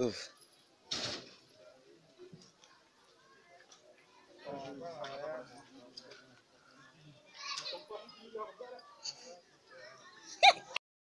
Oof.